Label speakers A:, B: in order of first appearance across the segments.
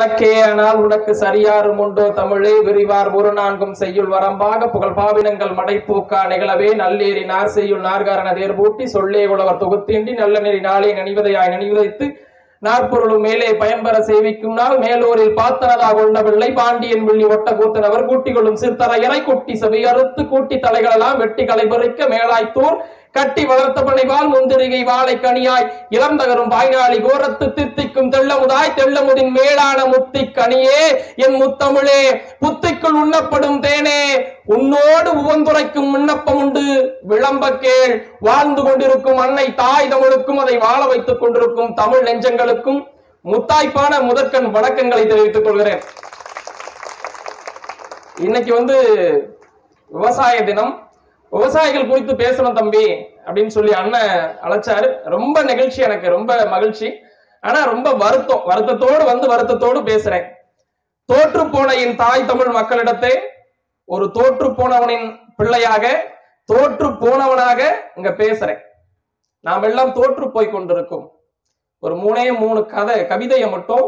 A: உனக்கே ஆனால் உனக்கு சரியாரும் உண்டோ? தமிழே விரிவார் ஒரு நான்கும் செய்யுள் வரம்பாக புகழ் பாவினங்கள் மடைப்பூக்கா நிகழவே நல்லேறி நார் செய்யுள் நார்காரண தேர் பூட்டி சொல்லே உழவர் தொகுத்தின்றி நல்ல நெறி நாளே நினைவதையாய் நினைவதைத்து நாற்பொருளும் மேலே பயன்பெற சேவிக்கும் நாள் மேலூரில் பார்த்தனதாக உள்ள பிள்ளை பாண்டியன் வெள்ளி ஒட்ட கூத்தனவர் கூட்டிகளும் சிறுத்தரையரை குட்டி செவி அறுத்து கூட்டி தலைகளெல்லாம் வெட்டி களைபறிக்க மேலாய்த்தூர் கட்டி வளர்த்த பனைவால் முந்திரிகை வாழை கனியாய் இளந்தகரும் வாய்நாளி கோரத்து தித்திக்கும் தெள்ளமுதாய் தெள்ளமுதின் மேலான முத்தி கனியே என் முத்தமிழே புத்திக்குள் உண்ணப்படும் தேனே உன்னோடு உவந்துரைக்கும் விண்ணப்பம் உண்டு. விளம்ப கேள் வாழ்ந்து கொண்டிருக்கும் அன்னை தாய் தமிழுக்கும் அதை வாழ வைத்துக் கொண்டிருக்கும் தமிழ் நெஞ்சங்களுக்கும் முத்தாய்ப்பான முதற்கண் வணக்கங்களை தெரிவித்துக் கொள்கிறேன். இன்னைக்கு வந்து விவசாய தினம். விவசாயிகள் குறித்து பேசணும் தம்பி. அப்படின்னு சொல்லி அண்ணன் அழைச்சாரு. ரொம்ப நிகழ்ச்சி எனக்கு ரொம்ப மகிழ்ச்சி. ஆனா ரொம்ப வருத்தம் வருத்தத்தோடு வந்து வருத்தத்தோடு பேசுறேன். தோற்று போன என் தாய் தமிழ் மக்களிடத்தை ஒரு தோற்று போனவனின் பிள்ளையாக தோற்று போனவனாக இங்க பேசுறேன். நாம் எல்லாம் தோற்று போய் கொண்டிருக்கும். ஒரு மூணே மூணு கதை கவிதையை மட்டும்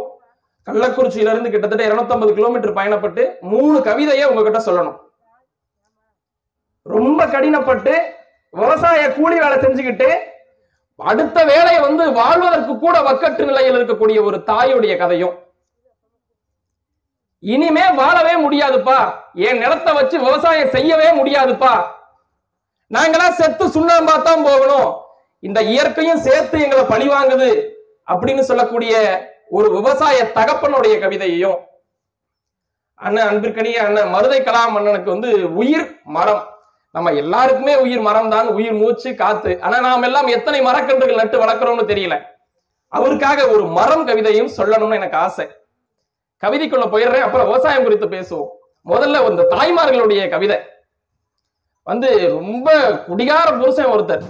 A: கள்ளக்குறிச்சியில இருந்து கிட்டத்தட்ட 250 கிலோமீட்டர் பயணப்பட்டு மூணு கவிதையை உங்ககிட்ட சொல்லணும். ரொம்ப கடினப்பட்டு விவசாய கூலி வேலை செஞ்சுக்கிட்டு அடுத்த வேலையை வந்து வாழ்வதற்கு கூட வக்கட்டு நிலையில் இருக்கக்கூடிய ஒரு தாயுடைய கதையும். இனிமே வாழவே முடியாதுப்பா. என் நிலத்தை வச்சு விவசாயம் செய்யவே முடியாதுப்பா. நாங்களா செத்து சுண்ணாம்பா தான் போகணும். இந்த இயற்கையும் சேர்த்து எங்களை பழி வாங்குது அப்படின்னு சொல்லக்கூடிய ஒரு விவசாய தகப்பனுடைய கவிதையையும் அண்ணன் அன்பிற்கனிய அண்ணன் மருதை கலாம் அண்ணனுக்கு வந்து உயிர் மரம். நம்ம எல்லாருக்குமே உயிர் மரம் தான் உயிர் மூச்சு காத்து. ஆனா நாம் எல்லாம் எத்தனை மரக்கன்றுகள் நட்டு வளர்க்குறோம்னு தெரியல. அவருக்காக ஒரு மரம் கவிதையும் சொல்லணும்னு எனக்கு ஆசை. கவிதைக்குள்ள போயிடுறேன். அப்புறம் விவசாயம் குறித்து பேசுவோம். முதல்ல இந்த தாய்மார்களுடைய கவிதை. வந்து ரொம்ப குடிகார புருஷன் ஒருத்தர்.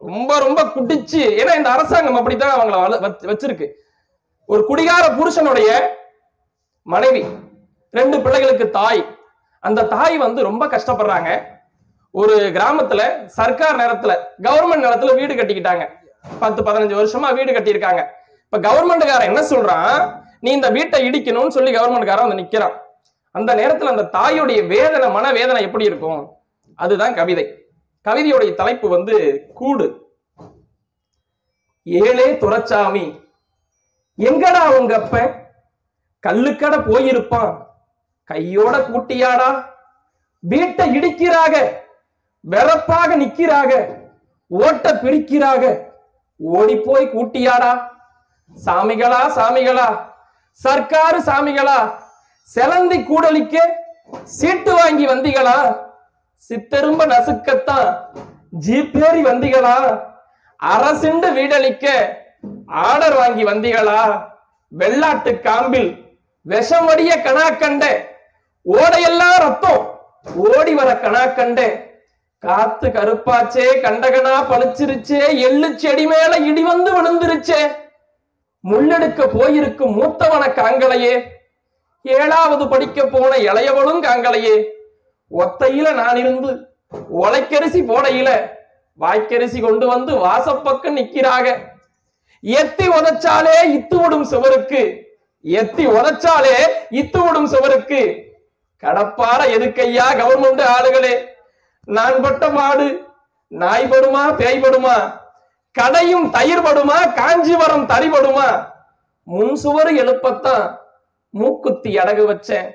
A: ரொம்ப ரொம்ப குடிச்சு ஏன்னா இந்த அரசாங்கம் அப்படித்தான் அவங்கள வள- வச்சிருக்கு. ஒரு குடிகார புருஷனுடைய மனைவி ரெண்டு பிள்ளைகளுக்கு தாய். அந்த தாய் வந்து ரொம்ப கஷ்டப்படுறாங்க. ஒரு கிராமத்துல சர்க்கார் நேரத்துல கவர்மெண்ட் நேரத்துல வீடு கட்டிக்கிட்டாங்க. பத்து பதினஞ்சு வருஷமா வீடு கட்டியிருக்காங்க. இப்ப கவர்மெண்ட்காரன் என்ன சொல்றான்? நீ இந்த வீட்டை இடிக்கணும்னு சொல்லி கவர்மெண்ட்காரன் வந்து நிக்கிறான். அந்த நேரத்துல அந்த தாயுடைய வேதனை மன வேதனை எப்படி இருக்கும்? அதுதான் கவிதை. கவிதையுடைய தலைப்பு வந்து கூடு. ஏழே துரச்சாமி எங்கடா உங்க அப்ப கல்லுக்கடை போயிருப்பான். கையோட கூட்டியாடா. வீட்டை இடிக்கிறாக. வெறப்பாக நிக்கிறாக. ஓட்ட பிரிக்கிறாக. ஓடி போய் கூட்டியாடா. சாமிகளா சாமிகளா. சர்க்காரு சாமிகளா. செலந்தி கூடலிக்க சீட்டு வாங்கி வந்தீங்களா சித்தெரும்ப நசுக்கத்தான். ஜீப்பேறி வந்தீங்களா அரசுண்டு வீடளிக்க ஆர்டர் வாங்கி வந்தீங்களா வெள்ளாட்டு காம்பில் விஷமடிய வடிய கணா கண்ட ஓடையெல்லாம் ரத்தம். ஓடி வர கணா கண்டே காத்து கருப்பாச்சே கண்டகனா பளிச்சிருச்சே எள்ளு செடி மேல இடி வந்து விழுந்துருச்சே. முள்ளெடுக்க போயிருக்கும் மூத்தவன காங்களையே. ஏழாவது படிக்க போன இளையவளும் காங்களையே. ஒத்தையில நான் இருந்து ஒலைக்கரிசி போடையில வாய்க்கரிசி கொண்டு வந்து வாசப்பக்கம் நிக்கிறாக. எத்தி உதச்சாலே இத்து விடும் சுவருக்கு. எத்தி உதைச்சாலே இத்து விடும் சுவருக்கு. கடப்பார எதுக்கையா? கவர்மெண்ட் ஆளுகளே. நான் பட்ட மாடு நாய் படுமா பேய் படுமா? கடையும் தயிர் படுமா? காஞ்சிபுரம் தறிபடுமா முன் சுவர் எழுப்பத்தான் மூக்குத்தி அடகு வச்சேன்.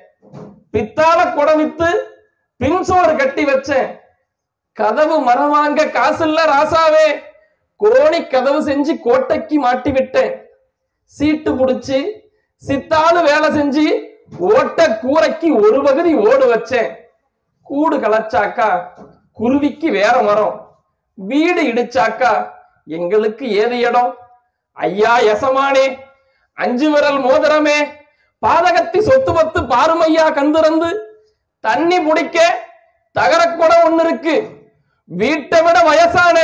A: பித்தாள குடம் வித்து பின் சுவர் கட்டி வச்சேன். கதவு மரம் வாங்க காசு இல்ல ராசாவே. கோணி கதவு செஞ்சு கோட்டைக்கு மாட்டி விட்டேன். சீட்டு புடிச்சு சித்தாளு வேலை செஞ்சு ஓட்ட கூரைக்கு ஒரு பகுதி ஓடு வச்சேன். கூடு களைச்சாக்கா குருவிக்கு வேற மரம். வீடு இடிச்சாக்கா எங்களுக்கு ஏது இடம்? ஐயா எசமானே அஞ்சு விரல் மோதிரமே பாதகத்தி சொத்து பத்து பாருமையா கந்திறந்து தண்ணி பிடிக்க தகரக்குடம் ஒண்ணு இருக்கு. வீட்டை விட வயசான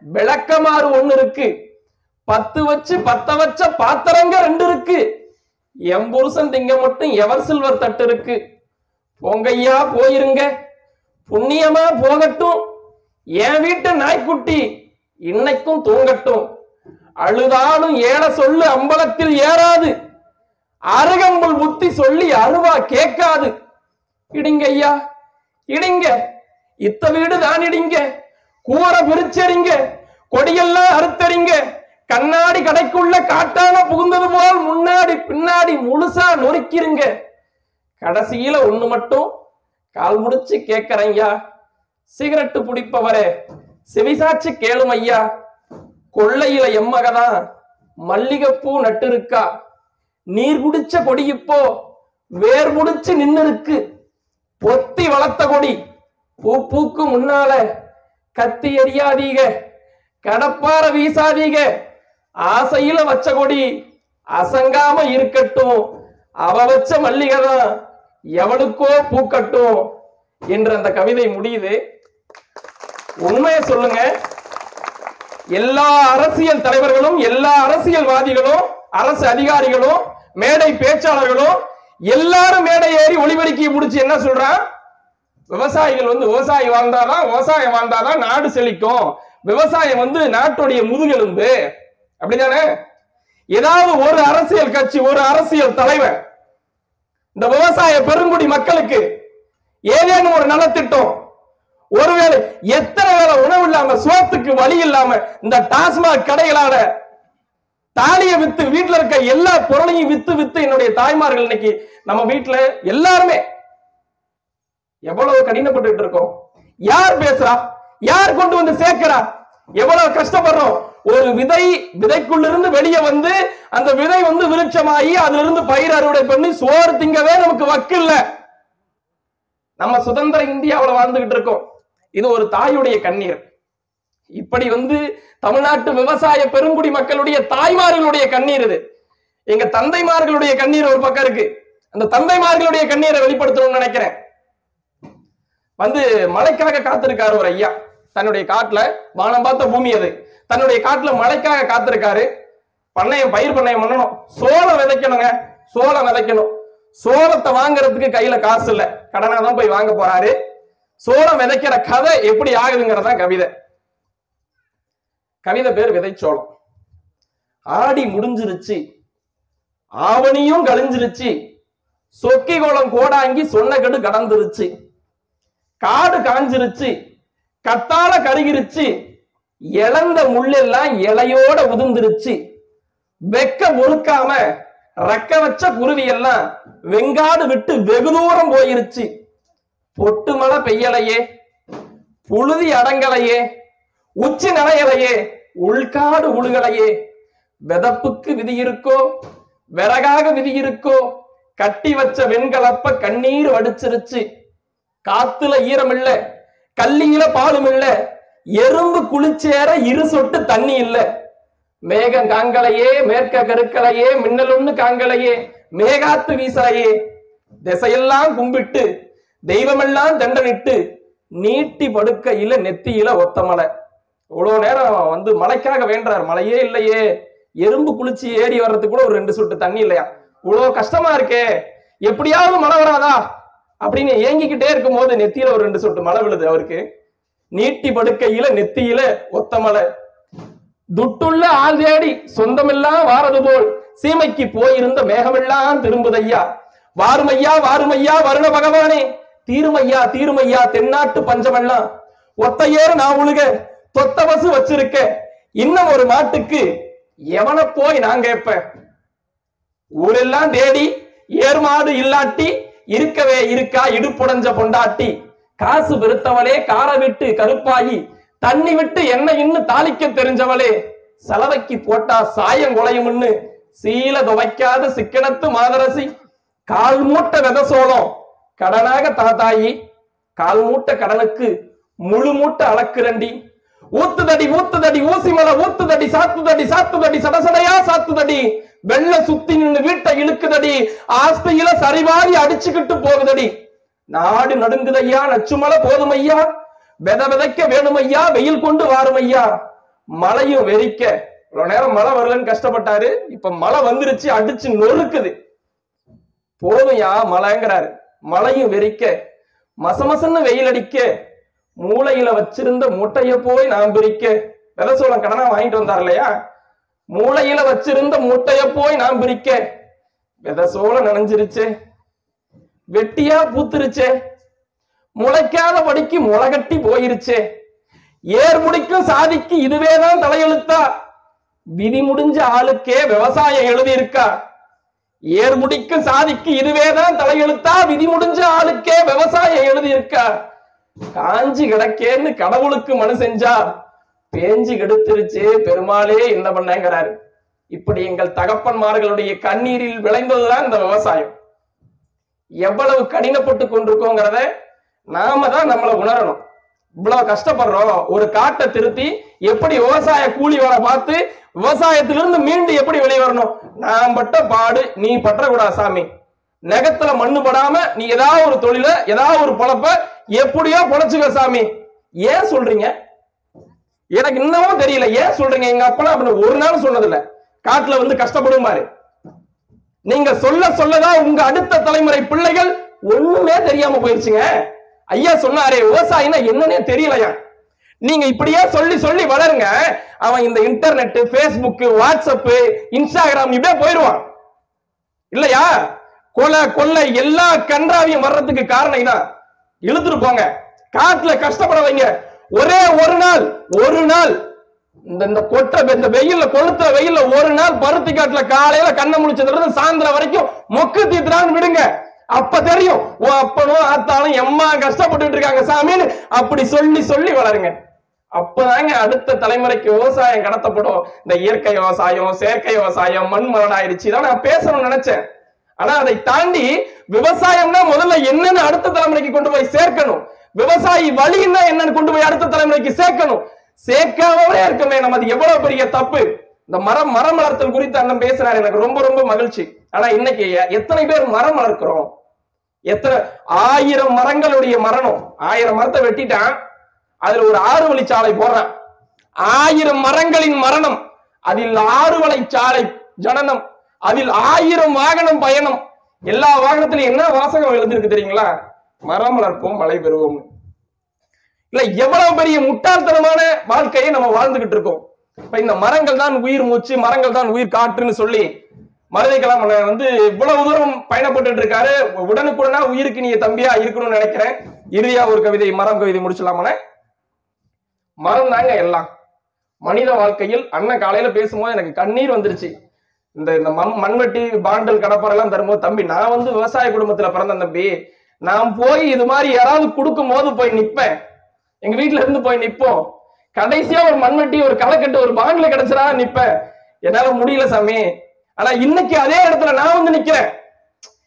A: விளக்கமாறு ஒண்ணு இருக்கு. பத்து வச்சு பத்த வச்ச பாத்திரங்க ரெண்டு இருக்கு. என் புருஷன் திங்க மட்டும் எவர் சில்வர் தட்டு இருக்கு? பொங்கையா போயிருங்க. புண்ணியமா போகட்டும். என் வீட்டு நாய்க்குட்டி இன்னைக்கும் தூங்கட்டும். அழுதாலும் ஏழ சொல்லு அம்பலத்தில் ஏறாது. அருகம்புல் புத்தி சொல்லி அருவா கேட்காது. இடிங்க ஐயா இடிங்க. இத்த வீடு தான் இடிங்க கூரை பிரிச்சறிங்க. கொடியெல்லாம் அறுத்தறிங்க. கண்ணாடி கடைக்குள்ள காட்டான புகுந்தது போல் முன்னாடி பின்னாடி முழுசா நொறுக்கிருங்க. கடைசியில ஒண்ணு மட்டும். கால் முடிச்சு கேட்கிறேன் ஐயா சிகரெட்டு பிடிப்பவரே செவிசாச்சு கேளும் ஐயா கொள்ளையில எம்மகதான் மல்லிகைப்பூ நட்டு இருக்கா நீர் குடிச்ச கொடி இப்போ வேர் முடிச்சு நின்னு இருக்கு பொத்தி வளர்த்த கொடி பூ பூக்கு முன்னால. கத்தி எறியாதீக கடப்பார வீசாதீக. ஆசையில வச்ச கொடி அசங்காம இருக்கட்டும். அவ வச்ச மல்லிகை தான் எவளுக்கோ பூக்கட்டும் என்று அந்த கவிதை முடியுது. உண்மையை சொல்லுங்க. எல்லா அரசியல் தலைவர்களும் எல்லா அரசியல்வாதிகளும் அரசு அதிகாரிகளும் மேடை பேச்சாளர்களும் எல்லாரும் மேடை ஏறி ஒளிபெருக்கி முடிச்சு என்ன சொல்றான்? விவசாயிகள் வந்து விவசாயி வாழ்ந்தாதான் விவசாயம் வாழ்ந்தாதான் நாடு செழிக்கும். விவசாயம் வந்து நாட்டுடைய முதுகெலும்பு. அப்படிதானே? ஏதாவது ஒரு அரசியல் கட்சி ஒரு அரசியல் தலைவர் இந்த விவசாய பெருங்குடி மக்களுக்கு ஏதேனும் ஒரு நலத்திட்டம் ஒருவேளை எத்தனை வேலை உணவு இல்லாம சோத்துக்கு வழி இல்லாம இந்த டாஸ்மாக் கடைகளால தாலியை வித்து வீட்டுல இருக்க எல்லா பொருளையும் வித்து வித்து என்னுடைய தாய்மார்கள் இன்னைக்கு நம்ம வீட்டுல எல்லாருமே எவ்வளவு கடினப்பட்டு இருக்கோம்? யார் பேசுறா? யார் கொண்டு வந்து சேர்க்கிறா? எவ்வளவு கஷ்டப்படுறோம்? ஒரு விதை விதைக்குள்ளிருந்து வெளியே வந்து அந்த விதை வந்து விருட்சமாகி அதுல இருந்து பயிர் அறுவடை பண்ணி சோறு திங்கவே நமக்கு வக்கு இல்ல. நம்ம சுதந்திர இந்தியாவுல வாழ்ந்துகிட்டு இருக்கோம். இது ஒரு தாயுடைய கண்ணீர். இப்படி வந்து தமிழ்நாட்டு விவசாய பெருங்குடி மக்களுடைய தாய்மார்களுடைய கண்ணீர் இது. எங்க தந்தைமார்களுடைய கண்ணீர் ஒரு பக்கம் இருக்கு. அந்த தந்தைமார்களுடைய கண்ணீரை வெளிப்படுத்தணும்னு நினைக்கிறேன். வந்து மழைக்காக காத்திருக்காரு ஒரு ஐயா. தன்னுடைய காட்டுல வானம் பார்த்த பூமி அது. தன்னுடைய காட்டுல மழைக்காக காத்திருக்காரு. பண்ணையம் பயிர் பண்ணையம் பண்ணணும் சோளம் விதைக்கணுங்க. சோளம் விதைக்கணும். சோளத்தை வாங்குறதுக்கு கையில காசு இல்ல. கடனா தான் போய் வாங்க போறாரு. சோளம் விதைக்கிற கதை எப்படி ஆகுதுங்கிறதா கவிதை. கவிதை பேர் விதைச்சோளம். ஆடி முடிஞ்சிருச்சு. ஆவணியும் கழிஞ்சிருச்சு. சொக்கி கோலம் கோடாங்கி சொன்ன கடு கடந்துருச்சு. காடு காஞ்சிருச்சு. கத்தால கருகிருச்சு. இழந்த முள்ளெல்லாம் இலையோட உதிர்ந்துருச்சு. வெக்க பொறுக்காம ரெக்க வச்ச குருவி எல்லாம் வெங்காடு விட்டு வெகு தூரம் போயிருச்சு. பொட்டு மழை பெய்யலையே புழுதி அடங்கலையே உச்சி நனையலையே உள்காடு உழுகலையே. விதப்புக்கு விதி இருக்கோ விறகாக விதி இருக்கோ கட்டி வச்ச வெண்கலப்ப கண்ணீர் வடிச்சிருச்சு. காத்துல ஈரம் இல்ல கல்லியில பாலும் இல்லை எறும்பு குளிச்சேற இரு சொட்டு தண்ணி இல்ல. மேகம் காங்களையே மேற்க கருக்களையே மின்னலுன்னு காங்கலையே மேகாத்து வீசலையே திசையெல்லாம் கும்பிட்டு தெய்வமெல்லாம் தண்டனிட்டு நீட்டி படுக்கையில நெத்தியில ஒத்த மலை. இவ்வளவு நேரம் வந்து மலைக்காக வேண்டார். மழையே இல்லையே. எறும்பு குளிச்சு ஏறி வர்றதுக்கு கூட ஒரு ரெண்டு சொட்டு தண்ணி இல்லையா? இவ்வளவு கஷ்டமா இருக்கே. எப்படியாவது மழை வராதா? அப்படின்னு ஏங்கிக்கிட்டே இருக்கும் போது நெத்தியில ஒரு ரெண்டு சொட்டு மழை விழுது அவருக்கு. நீட்டி படுக்கையில நெத்தியில ஒத்தமலை. துட்டுள்ள ஆள் தேடி சொந்தமெல்லாம் வாரது போல் சீமைக்கு போயிருந்த மேகமெல்லாம் திரும்புதையா. வாருமையா வாருமையா வருண பகவானே. தீருமையா தீருமையா தென்னாட்டு பஞ்சமெல்லாம். ஒத்தையேற நான் உழுக தொத்த பசு வச்சிருக்க. இன்னும் ஒரு மாட்டுக்கு எவனை போய் நான் கேட்பேன் ஊரெல்லாம் தேடி ஏர்மாடு இல்லாட்டி இருக்கவே இருக்கா இடுப்புடைஞ்ச பொண்டாட்டி. காசு வெறுத்தவளே காரை விட்டு கருப்பாகி தண்ணி விட்டு என்ன இன்னும் தாளிக்க தெரிஞ்சவளே செலவைக்கு போட்டா சாயம் குலையும்னு சீல துவைக்காத சிக்கனத்து மாதரசி. கால் மூட்டை வித சோளம் கடனாக தாத்தாயி கால் மூட்டை கடனுக்கு முழு மூட்டை அளக்குரண்டி. ஊத்துதடி ஊத்துதடி ஊசி மலை ஊத்துதடி சாத்துதடி சாத்துதடி சடசடையா சாத்துதடி. வெள்ள சுத்தி நின்று வீட்டை இழுக்குதடி. ஆஸ்தியில சரிவாரி அடிச்சுக்கிட்டு போகுதடி. நாடு நடுங்குதையா? நச்சுமலை போதுமையா? வித விதைக்க வேணுமையா? வெயில் கொண்டு வாருமையா? மழையும் வெறிக்க. இவ்வளவு நேரம் மழை வரலன்னு கஷ்டப்பட்டாரு. இப்ப மழை வந்துருச்சு அடிச்சு நொறுக்குது. போதும்யா? மழைங்கிறாரு. மழையும் வெறிக்க. மசமசன்னு வெயில் அடிக்க. மூளையில வச்சிருந்த முட்டைய போய் நான் பிரிக்க. விதை சோளம் கடனா வாங்கிட்டு வந்தார் இல்லையா? மூளையில வச்சிருந்த முட்டைய போய் நான் பிரிக்க. வித சோளம் நனைஞ்சிருச்சே. வெட்டியா பூத்துருச்சே. முளைக்காத படிக்கு முளைகட்டி போயிருச்சே. ஏர் முடிக்கும் சாதிக்கு இதுவேதான் தலையெழுத்தா. விதி முடிஞ்ச ஆளுக்கே விவசாயம் எழுதியிருக்கா. ஏர் முடிக்கும் சாதிக்கு இதுவேதான் தலையெழுத்தா. விதி முடிஞ்ச ஆளுக்கே விவசாயம் எழுதியிருக்கா. காஞ்சி கிடக்கேன்னு கடவுளுக்கு மனு செஞ்சா பேஞ்சு கெடுத்துருச்சு பெருமாளே என்ன பண்ணேங்கிறாரு. இப்படி எங்கள் தகப்பன்மார்களுடைய கண்ணீரில் விளைந்ததுதான் இந்த விவசாயம். எவ்வளவு கடினப்பட்டு கொண்டிருக்கோங்கிறத நாம தான் நம்மளை உணரணும். இவ்வளவு கஷ்டப்படுறோம். ஒரு காட்டை திருத்தி எப்படி விவசாய கூலி வேலை பார்த்து விவசாயத்திலிருந்து மீண்டு எப்படி வெளியே வரணும்? நான் பட்ட பாடு நீ பற்றக்கூடாது சாமி. நெகத்துல மண்ணு படாம நீ ஏதாவது ஒரு தொழில ஏதாவது ஒரு பொழப்ப எப்படியோ பொழைச்சுக்க சாமி. ஏன் சொல்றீங்க? எனக்கு இன்னமும் தெரியல. ஏன் சொல்றீங்க? எங்க அப்பா அப்படின்னு ஒரு நாள் சொன்னதில்லை. காட்டுல வந்து கஷ்டப்படும் பாரு நீங்க சொல்ல சொல்லதான் உங்க அடுத்த தலைமுறை பிள்ளைகள் ஒண்ணுமே தெரியாம போயிருச்சுங்க. ஐயா சொன்னாரே விவசாயினா என்னன்னே தெரியலையா? நீங்க இப்படியே சொல்லி சொல்லி வளருங்க. அவன் இந்த இன்டர்நெட் பேஸ்புக் வாட்ஸ்அப் இன்ஸ்டாகிராம் இப்படியே போயிடுவான். இல்லையா? கொலை கொள்ளை எல்லா கன்றாவியும் வர்றதுக்கு காரணம் இதான். இழுத்துட்டு போங்க. காட்டுல கஷ்டப்பட வைங்க ஒரே ஒரு நாள் ஒரு நாள். இந்த இந்த கொட்ட இந்த வெயில்ல கொளுத்துற வெயில்ல ஒரு நாள் பருத்தி காட்டுல காலையில கண்ணை முடிச்சதுல இருந்து சாயந்தரம் வரைக்கும் மொக்கு தீத்துறான்னு விடுங்க. அப்ப தெரியும். ஓ அப்பனும் ஆத்தாலும் எம்மா கஷ்டப்பட்டு இருக்காங்க சாமின்னு அப்படி சொல்லி சொல்லி வளருங்க. அப்பதாங்க அடுத்த தலைமுறைக்கு விவசாயம் கடத்தப்படும். இந்த இயற்கை விவசாயம் செயற்கை விவசாயம் மண் மரணம் இதான் நான் பேசணும்னு நினைச்சேன். ஆனா அதை தாண்டி விவசாயம்னா முதல்ல என்னன்னு அடுத்த தலைமுறைக்கு கொண்டு போய் சேர்க்கணும்? விவசாயி வழின்னா என்னன்னு கொண்டு போய் அடுத்த தலைமுறைக்கு சேர்க்கணும்? சேர்க்காமலே இருக்கமே நமது எவ்வளவு பெரிய தப்பு? இந்த மரம் மரம் வளர்த்தல் குறித்து அண்ணன் பேசுறாரு. எனக்கு ரொம்ப ரொம்ப மகிழ்ச்சி. ஆனா இன்னைக்கு எத்தனை பேர் மரம் வளர்க்கிறோம்? எத்தனை ஆயிரம் மரங்களுடைய மரணம். ஆயிரம் மரத்தை வெட்டிட்டான். அதுல ஒரு ஆறு வழிச்சாலை போடுறான். ஆயிரம் மரங்களின் மரணம். அதில் ஆறு வழிச்சாலை ஜனனம். அதில் ஆயிரம் வாகனம் பயணம். எல்லா வாகனத்திலும் என்ன வாசகம் எழுதிருக்கு தெரியுங்களா? மரம் வளர்ப்போம் மழை பெறுவோம்னு. இல்ல எவ்வளவு பெரிய முட்டாள்தனமான வாழ்க்கையை நம்ம வாழ்ந்துகிட்டு இருக்கோம். இப்ப இந்த மரங்கள் தான் உயிர் மூச்சு மரங்கள் தான் உயிர் காற்றுன்னு சொல்லி மருதைக்கெல்லாம் வந்து இவ்வளவு தூரம் பயணப்பட்டு இருக்காரு. உடனுக்குடனா உயிருக்கு நீ தம்பியா இருக்கணும்னு நினைக்கிறேன். இறுதியா ஒரு கவிதை மரம் கவிதை முடிச்சலாமாண்ணே மரம் தாங்க எல்லாம். மனித வாழ்க்கையில் அண்ணன் காலையில பேசும்போது எனக்கு கண்ணீர் வந்துருச்சு. இந்த இந்த மண் மண்வெட்டி பாண்டல் கடப்பாரெல்லாம் தரும்போது தம்பி நான் வந்து விவசாய குடும்பத்துல பிறந்தேன் தம்பி. நான் போய் இது மாதிரி யாராவது கொடுக்கும் போது போய் நிப்பேன். எங்க வீட்டுல இருந்து போய் நிப்போம். கடைசியா ஒரு மண்வெட்டி ஒரு களைக்கட்டு ஒரு பாண்டில கிடைச்சா நிப்பேன். என்னால முடியல சாமி. ஆனா இன்னைக்கு அதே இடத்துல நான் வந்து நிக்கிறேன்.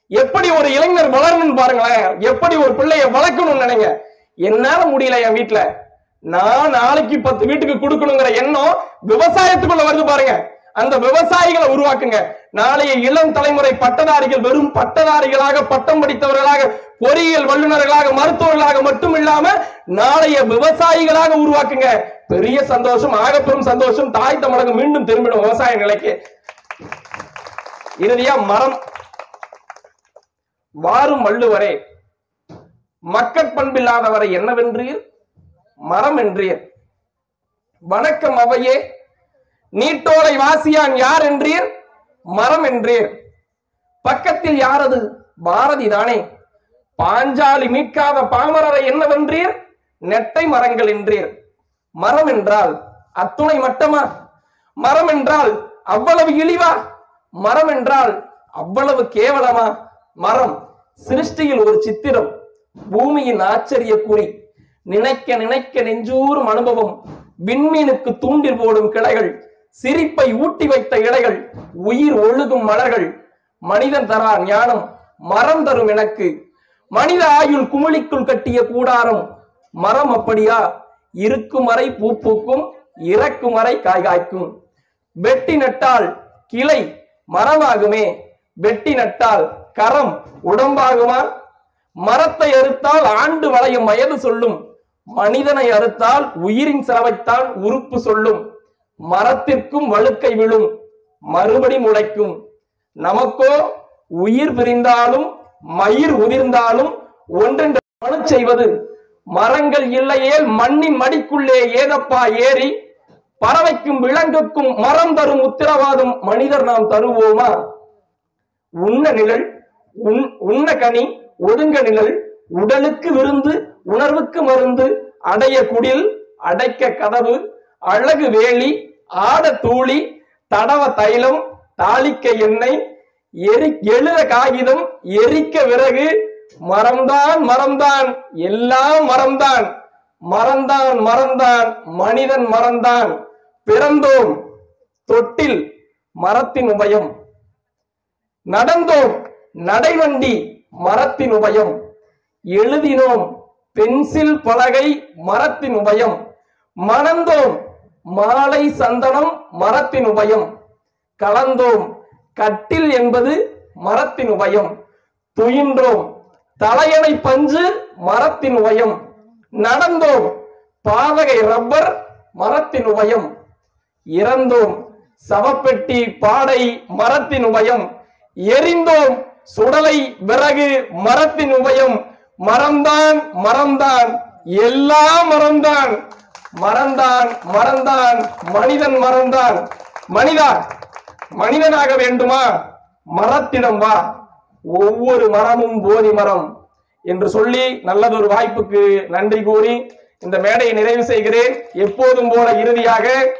A: எப்படி ஒரு இளைஞர் வளரணும்னு பாருங்களேன். எப்படி ஒரு பிள்ளைய வளர்க்கணும்னு நினைங்க. என்னால முடியல என் வீட்டுல நான் நாளைக்கு பத்து வீட்டுக்கு கொடுக்கணுங்கிற எண்ணம் விவசாயத்துக்குள்ள வருது பாருங்க. அந்த விவசாயிகளை உருவாக்குங்க. நாளைய இளம் தலைமுறை பட்டதாரிகள் வெறும் பட்டதாரிகளாக பட்டம் படித்தவர்களாக பொறியியல் வல்லுநர்களாக மருத்துவர்களாக மட்டும் இல்லாம நாளைய விவசாயிகளாக உருவாக்குங்க. பெரிய சந்தோஷம் ஆகப்பெரும் சந்தோஷம். தாய் தமிழகம் மீண்டும் திரும்பிடும் விவசாய நிலைக்கு. இறுதியா மரம். வாரும் வள்ளுவரே மக்கட்பண்பில்லாதவரை என்னவென்றீர் மரம் என்றீர் வணக்கம் அவையே நீட்டோலை வாசியான் யார் என்றீர் மரம் என்றேர் பக்கத்தில் யாரது? பாரதி தானே. பாஞ்சாலி மீட்காத பாமரரை என்னவென்றீர்? நெட்டை மரங்கள் என்றீர். மரம் என்றால் அத்துணை மட்டமா? மரம் என்றால் அவ்வளவு இழிவா? மரம் என்றால் அவ்வளவு கேவலமா? மரம் சிருஷ்டியில் ஒரு சித்திரம் பூமியின் ஆச்சரிய குறி. நினைக்க நினைக்க நெஞ்சூறும் அனுபவம் விண்மீனுக்கு தூண்டில் போடும் கிளைகள். சிரிப்பை ஊட்டி வைத்த இலைகள் உயிர் ஒழுகும் மலர்கள் மனிதன் தரா ஞானம் மரம் தரும் எனக்கு. மனித ஆயுள் குமிழிக்குள் கட்டிய கூடாரம் மரம் அப்படியா? இருக்கும் அறை பூ பூக்கும் இறக்கும் அறை காய் காய்க்கும். வெட்டி நட்டால் கிளை மரமாகுமே வெட்டி நட்டால் கரம் உடம்பாகுமா? மரத்தை அறுத்தால் ஆண்டு வளையும் வயது சொல்லும் மனிதனை அறுத்தால் உயிரின் செலவைத்தான் உறுப்பு சொல்லும். மரத்திற்கும் வழுக்கை விழும் மறுபடி முளைக்கும். நமக்கோ உயிர் பிரிந்தாலும் மயிர் உதிர்ந்தாலும் ஒன்றென்று மனு செய்வது. மரங்கள் இல்லையேல் மண்ணின் மடிக்குள்ளே ஏதப்பா ஏறி பறவைக்கும் விலங்குக்கும் மரம் தரும் உத்தரவாதம் மனிதர் நாம் தருவோமா? உண்ண நிழல் உண் உண்ண கனி ஒதுங்க நிழல் உடலுக்கு விருந்து உணர்வுக்கு மருந்து அடைய குடில் அடைக்க கதவு அழகு வேலி ஆட தூளி தடவ தைலம் தாளிக்க எண்ணெய் எரி எழுத காகிதம் எரிக்க விறகு மரம்தான் மரம்தான் எல்லாம் மரம்தான் மறந்தான் மறந்தான் மனிதன் மறந்தான். பிறந்தோம் தொட்டில் மரத்தின் உபயம். நடந்தோம் நடைவண்டி மரத்தின் உபயம். எழுதினோம் பென்சில் பலகை மரத்தின் உபயம். மணந்தோம் மாலை சந்தனம் மரத்தின் உபயம். கலந்தோம் கட்டில் என்பது மரத்தின் உபயம். துயின்றோம் தலையணை பஞ்சு மரத்தின் உபயம். நடந்தோம் பாதகை ரப்பர் மரத்தின் உபயம். இறந்தோம் சவப்பெட்டி பாடை மரத்தின் உபயம். எரிந்தோம் சுடலை விறகு மரத்தின் உபயம். மரம்தான் மரம்தான் எல்லாம் மரம்தான் மறந்தான் மறந்தான் மனிதன் மறந்தான். மனிதா மனிதனாக வேண்டுமா? மரத்திடம் வா. ஒவ்வொரு மரமும் போதி மரம் என்று சொல்லி நல்லதொரு வாய்ப்புக்கு நன்றி கூறி இந்த மேடையை நிறைவு செய்கிறேன். எப்போதும் போல இறுதியாக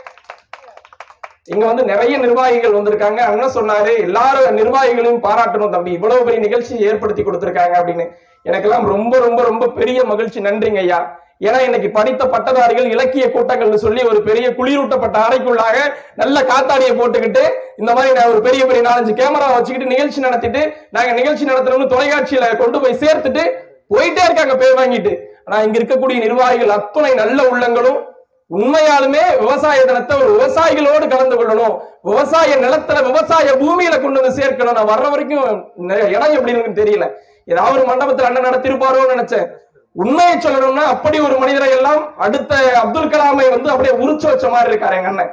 A: இங்க வந்து நிறைய நிர்வாகிகள் வந்திருக்காங்க. அண்ணன் சொன்னாரு எல்லாரும் நிர்வாகிகளையும் பாராட்டணும் தம்பி. இவ்வளவு பெரிய நிகழ்ச்சி ஏற்படுத்தி கொடுத்திருக்காங்க அப்படின்னு. எனக்கெல்லாம் ரொம்ப ரொம்ப ரொம்ப பெரிய மகிழ்ச்சி. நன்றிங்க ஐயா. ஏன்னா இன்னைக்கு படித்த பட்டதாரிகள் இலக்கிய கூட்டங்கள்னு சொல்லி ஒரு பெரிய குளிரூட்டப்பட்ட அறைக்குள்ளாக நல்ல காத்தாடியை போட்டுக்கிட்டு இந்த மாதிரி நான் ஒரு பெரிய பெரிய நாலஞ்சு கேமரா வச்சுக்கிட்டு நிகழ்ச்சி நடத்திட்டு நாங்க நிகழ்ச்சி நடத்தணும்னு தொலைக்காட்சியில கொண்டு போய் சேர்த்துட்டு போயிட்டே இருக்காங்க பேர் வாங்கிட்டு. ஆனா இங்க இருக்கக்கூடிய நிர்வாகிகள் அத்துணை நல்ல உள்ளங்களும் உண்மையாலுமே விவசாய தினத்தை ஒரு விவசாயிகளோடு கலந்து கொள்ளணும். விவசாய நிலத்துல விவசாய பூமியில கொண்டு வந்து சேர்க்கணும். நான் வர்ற வரைக்கும் இடம் எப்படி இருக்குன்னு தெரியல. ஏதாவது ஒரு மண்டபத்தில் அண்ணன் நடத்திருப்பாரோன்னு நினைச்சேன். உண்மையை சொல்லணும்னா அப்படி ஒரு மனிதரை எல்லாம் அடுத்த அப்துல் கலாமை வந்து அப்படியே உரிச்சு வச்ச மாதிரி இருக்காரு எங்க அண்ணன்.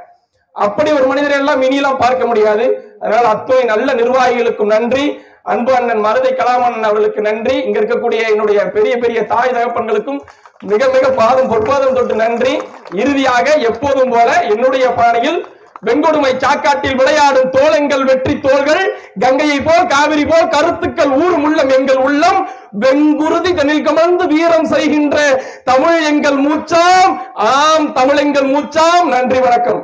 A: அப்படி ஒரு மனிதரை எல்லாம் இனியெல்லாம் பார்க்க முடியாது. அதனால அத்துணை நல்ல நிர்வாகிகளுக்கும் நன்றி. அன்பு அண்ணன் மருதை கலாமண்ணன் அவர்களுக்கு நன்றி. இங்க இருக்கக்கூடிய என்னுடைய பெரிய பெரிய தாய் தகப்பன்களுக்கும் மிக மிக பாதம் பொற்பாதம் தொட்டு நன்றி. இறுதியாக எப்போதும் போல என்னுடைய பாணியில் வெங்கொடுமை சாக்காட்டில் விளையாடும் தோளங்கள் வெற்றி தோள்கள் கங்கையை போல் காவிரி போல் கருத்துக்கள் ஊரும் உள்ளம் எங்கள் உள்ளம். வெங்குருதி தனில் கமர்ந்து வீரம் செய்கின்ற தமிழ் எங்கள் மூச்சாம். ஆம் தமிழ் எங்கள் மூச்சாம். நன்றி வணக்கம்.